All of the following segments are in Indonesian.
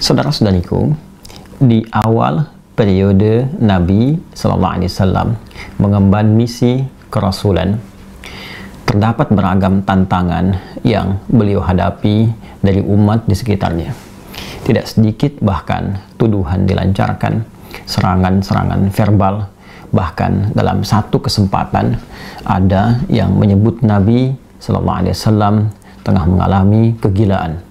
Saudara-saudariku, di awal periode Nabi Sallallahu Alaihi Wasallam mengemban misi kerasulan, terdapat beragam tantangan yang beliau hadapi dari umat di sekitarnya. Tidak sedikit bahkan tuduhan dilancarkan, serangan-serangan verbal, bahkan dalam satu kesempatan ada yang menyebut Nabi Sallallahu Alaihi Wasallam tengah mengalami kegilaan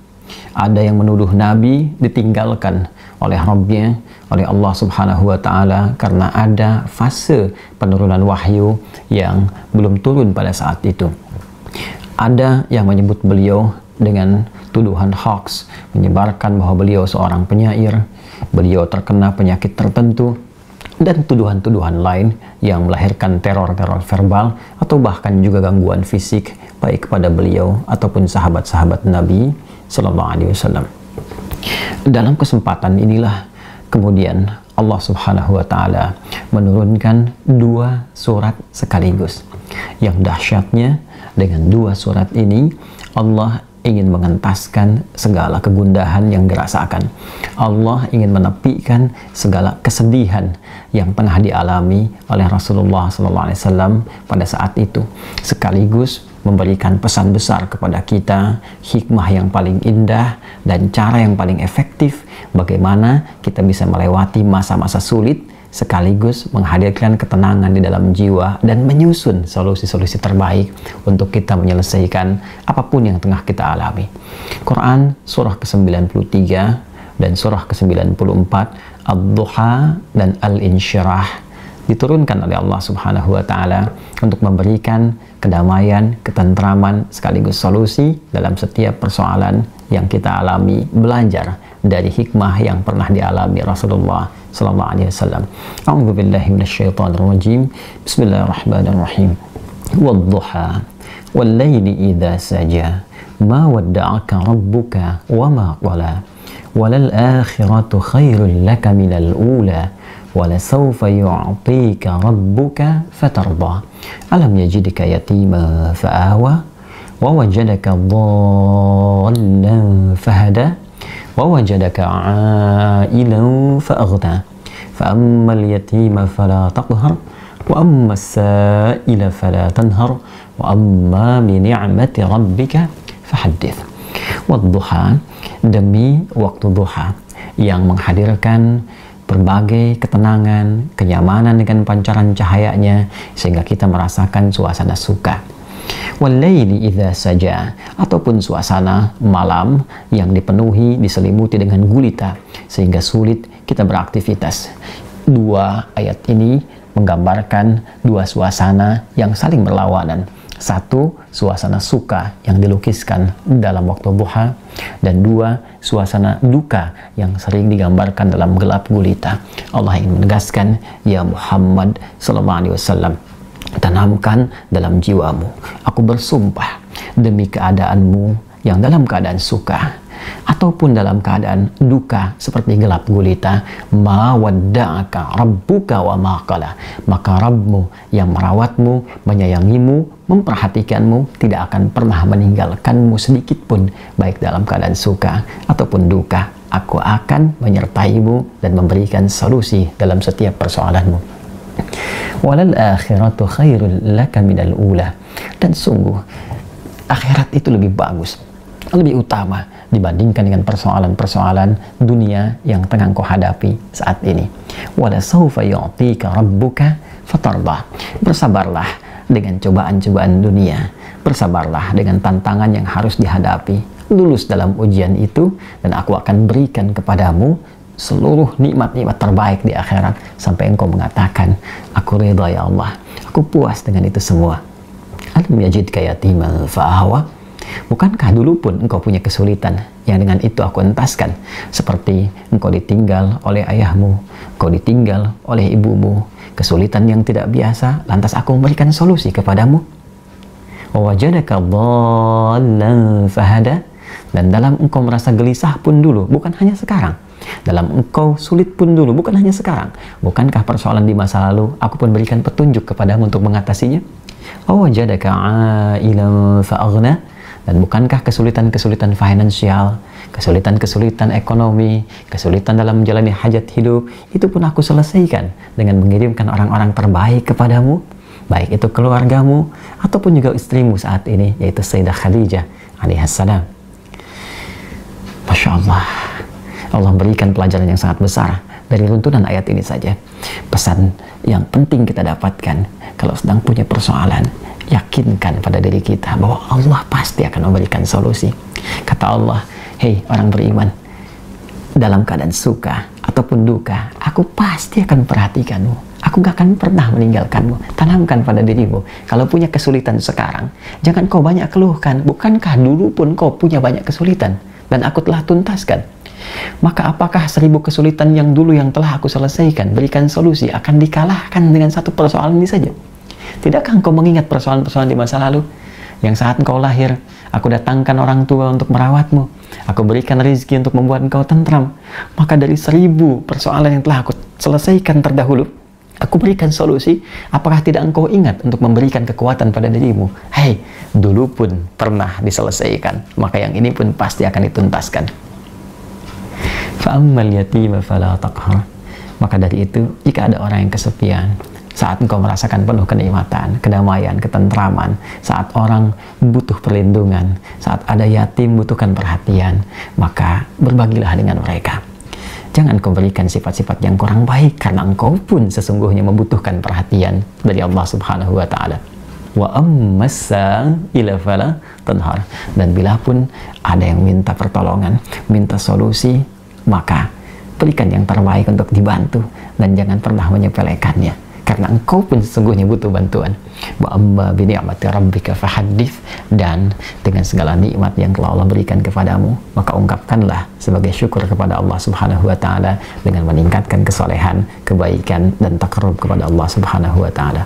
ada yang menuduh Nabi ditinggalkan oleh Rabbnya, oleh Allah Subhanahu wa taala karena ada fase penurunan wahyu yang belum turun pada saat itu. Ada yang menyebut beliau dengan tuduhan hoax, menyebarkan bahwa beliau seorang penyair, beliau terkena penyakit tertentu, dan tuduhan-tuduhan lain yang melahirkan teror-teror verbal atau bahkan juga gangguan fisik baik kepada beliau ataupun sahabat-sahabat Nabi Sallallahu Alaihi Wasallam. Dalam kesempatan inilah kemudian Allah Subhanahu Wa Taala menurunkan dua surat sekaligus. Yang dahsyatnya dengan dua surat ini Allah ingin mengentaskan segala kegundahan yang dirasakan. Allah ingin menepikan segala kesedihan yang pernah dialami oleh Rasulullah SAW pada saat itu. Sekaligus memberikan pesan besar kepada kita, hikmah yang paling indah dan cara yang paling efektif bagaimana kita bisa melewati masa-masa sulit sekaligus menghadirkan ketenangan di dalam jiwa dan menyusun solusi-solusi terbaik untuk kita menyelesaikan apa pun yang tengah kita alami. Quran surah ke-93 dan surah ke-94 Ad-Duha dan Al-Insyirah diturunkan oleh Allah Subhanahu wa taala untuk memberikan kedamaian, ketentraman sekaligus solusi dalam setiap persoalan yang kita alami, belajar dari hikmah yang pernah dialami Rasulullah sallallahu alaihi wasallam. A'udzu billahi minasyaitonir rajim. Bismillahirrahmanirrahim. Wadduha wal laili idza saja ma wadda'aka rabbuka wa ma qala. Akhiratu khairul laka minal ula ولسوف يعطيك ربك فترضى. ألم يجدك يتيما فآوى؟ ووجدك ضالا فهدى. ووجدك عائلا فأغنى. فأما اليتيم فلا تقهر وأما السائل فلا تنهر. وأما بنعمة ربك فحدث. والضحى demi waktu duha yang menghadirkan berbagai ketenangan, kenyamanan dengan pancaran cahayanya sehingga kita merasakan suasana suka. Walaili idza saja ataupun suasana malam yang dipenuhi diselimuti dengan gulita sehingga sulit kita beraktivitas. Dua ayat ini menggambarkan dua suasana yang saling berlawanan satu, suasana suka yang dilukiskan dalam waktu duha. Dan dua, suasana duka yang sering digambarkan dalam gelap gulita. Allah ingin menegaskan, Ya Muhammad Sallallahu Alaihi Wasallam, tanamkan dalam jiwamu. Aku bersumpah demi keadaanmu yang dalam keadaan suka ataupun dalam keadaan duka seperti gelap gulita ma wadda'aka rabbuka wa ma qala. Maka Rabbmu yang merawatmu menyayangimu memperhatikanmu tidak akan pernah meninggalkanmu sedikit pun baik dalam keadaan suka ataupun duka. Aku akan menyertaimu dan memberikan solusi dalam setiap persoalanmu. Walal akhiratu khairul laka minal ula. Dan sungguh akhirat itu lebih bagus lebih utama dibandingkan dengan persoalan-persoalan dunia yang tengah kau hadapi saat ini. Wala yu'tika rabbuka fatardah. Bersabarlah dengan cobaan-cobaan dunia. Bersabarlah dengan tantangan yang harus dihadapi. Lulus dalam ujian itu dan aku akan berikan kepadamu seluruh nikmat-nikmat terbaik di akhirat sampai engkau mengatakan aku ridha ya Allah aku puas dengan itu semua alam yajidka yatiman fa'awa Bukankah dulu pun engkau punya kesulitan yang dengan itu aku entaskan seperti engkau ditinggal oleh ayahmu, engkau ditinggal oleh ibumu, kesulitan yang tidak biasa, lantas aku memberikan solusi kepadamu. Wajadaka fahada dan dalam engkau merasa gelisah pun dulu, bukan hanya sekarang. Dalam engkau sulit pun dulu, bukan hanya sekarang. Bukankah persoalan di masa lalu aku pun berikan petunjuk kepadamu untuk mengatasinya? Wajadaka ailan fa'aghna Dan bukankah kesulitan-kesulitan finansial, kesulitan-kesulitan ekonomi, kesulitan dalam menjalani hajat hidup, itu pun aku selesaikan dengan mengirimkan orang-orang terbaik kepadamu, baik itu keluargamu ataupun juga istrimu saat ini, yaitu Sayyidah Khadijah alaihassalam. Masya Allah, Allah berikan pelajaran yang sangat besar dari runtunan ayat ini saja. Pesan yang penting kita dapatkan kalau sedang punya persoalan, yakinkan pada diri kita bahwa Allah pasti akan memberikan solusi. Kata Allah, hei orang beriman, dalam keadaan suka ataupun duka, aku pasti akan perhatikanmu. Aku gak akan pernah meninggalkanmu. Tanamkan pada dirimu. Kalau punya kesulitan sekarang, jangan kau banyak keluhkan. Bukankah dulu pun kau punya banyak kesulitan? Dan aku telah tuntaskan. Maka apakah seribu kesulitan yang dulu yang telah aku selesaikan, berikan solusi, akan dikalahkan dengan satu persoalan ini saja? Tidakkah engkau mengingat persoalan-persoalan di masa lalu? Yang saat engkau lahir, aku datangkan orang tua untuk merawatmu. Aku berikan rezeki untuk membuat engkau tentram. Maka dari seribu persoalan yang telah aku selesaikan terdahulu, aku berikan solusi. Apakah tidak engkau ingat untuk memberikan kekuatan pada dirimu? Hei, dulu pun pernah diselesaikan. Maka yang ini pun pasti akan dituntaskan. Fa'ammal yatima fala taqhar. Maka dari itu, jika ada orang yang kesepian, saat engkau merasakan penuh kenikmatan, kedamaian, ketentraman, saat orang butuh perlindungan, saat ada yatim butuhkan perhatian, maka berbagilah dengan mereka. Jangan kau berikan sifat-sifat yang kurang baik karena engkau pun sesungguhnya membutuhkan perhatian dari Allah Subhanahu wa taala. Wa ammasa ila fala tanhar. Dan bila pun ada yang minta pertolongan, minta solusi, maka berikan yang terbaik untuk dibantu dan jangan pernah menyepelekannya. Karena engkau pun sesungguhnya butuh bantuan. Wa amma bi ni'mati rabbika dan dengan segala nikmat yang telah Allah berikan kepadamu maka ungkapkanlah sebagai syukur kepada Allah Subhanahu wa taala dengan meningkatkan kesolehan, kebaikan dan takarrub kepada Allah Subhanahu wa taala.